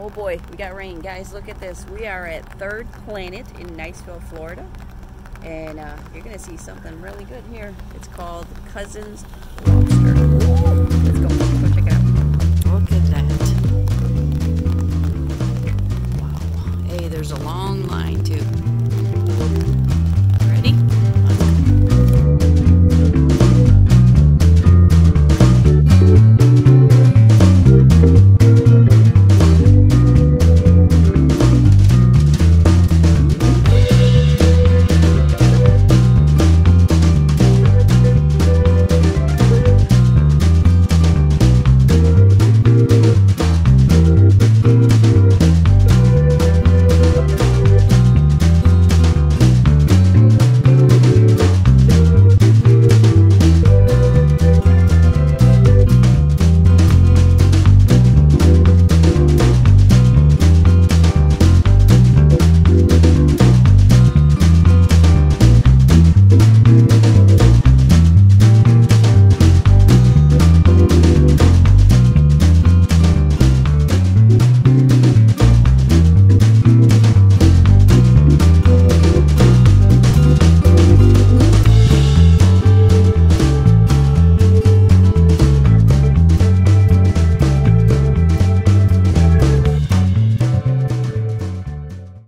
Oh boy, we got rain. Guys, look at this. We are at Third Planet in Niceville, Florida. And uh, you're going to see something really good here. It's called Cousins Lobster. Let's go. Go check it out. Look at that. Wow. Hey, there's a long line.